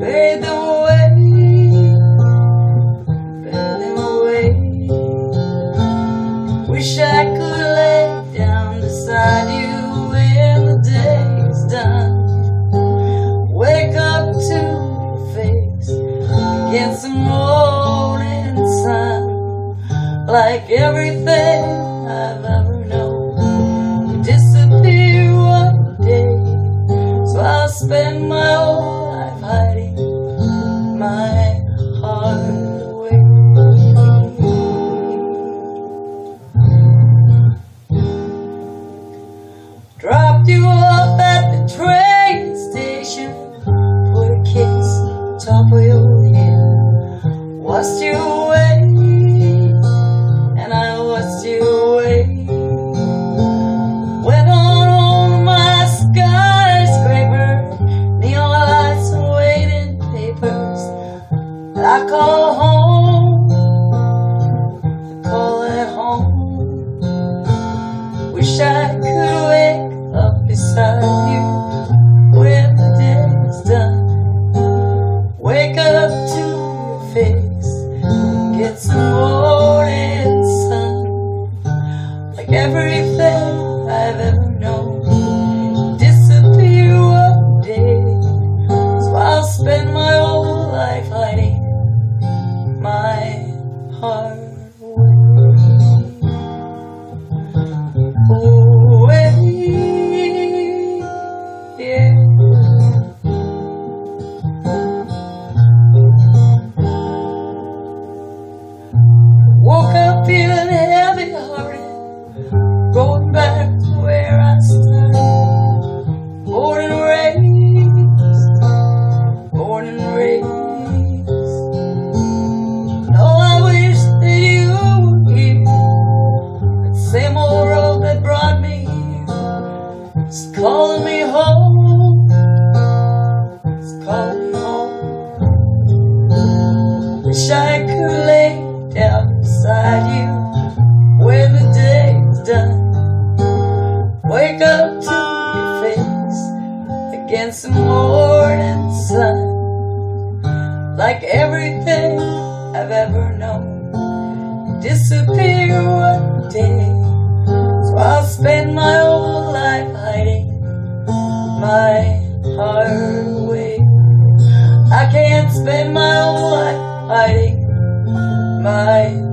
fade, away, fade away. Wish I could lay down beside you when the done. Wake up to your face against the morning sun, like everything I've ever. Spend my whole when the day is done. Wake up to your face, get some morning sun, like everything It's calling me home. Wish I could lay down beside you when the day's done. Wake up to your face against the morning sun. Like everything I've ever known, disappear one day. So I'll spend my whole life hiding my spend my whole life hiding my.